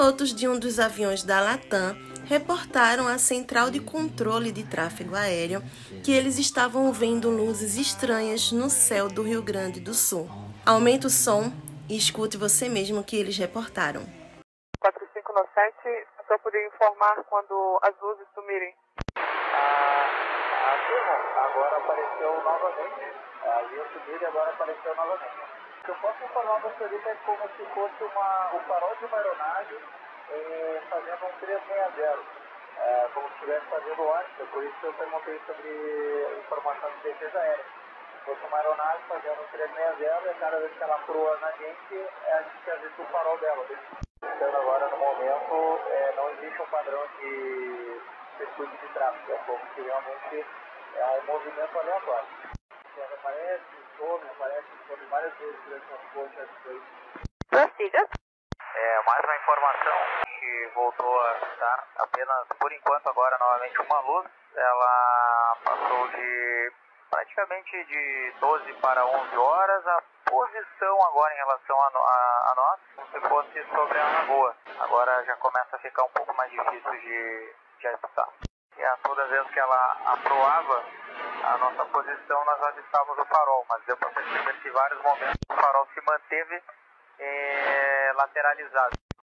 pilotos de um dos aviões da Latam reportaram à Central de Controle de Tráfego Aéreo que eles estavam vendo luzes estranhas no céu do Rio Grande do Sul. Aumente o som e escute você mesmo o que eles reportaram. 4597, só poder informar quando as luzes sumirem. Ah, afirmo, agora apareceu novamente. Ali eu subi e agora apareceu novamente. Eu posso informar a você é como se fosse uma, o farol de uma aeronave eh, fazendo um 360, eh, como se estivesse fazendo antes, por isso eu perguntei sobre informação de defesa aérea. Se fosse uma aeronave fazendo um 360 e cada vez que ela proa na gente, a gente visto o farol dela. Então agora no momento eh, não existe um padrão de circuito de tráfego, é como se realmente é um movimento aleatório. Várias vezes durante as pontes aí. Prossiga. É, mais uma informação que voltou a dar apenas, por enquanto agora, novamente uma luz. Ela passou de praticamente de 12 para 11 horas. A posição agora em relação a, a, a nós, como se fosse sobre a lagoa. Agora já começa a ficar um pouco mais difícil de, de avistar. E a todas as vezes que ela aproava a nossa posição, nós avistávamos o farol, mas deu para perceber que vários momentos o farol se manteve eh, lateralizado.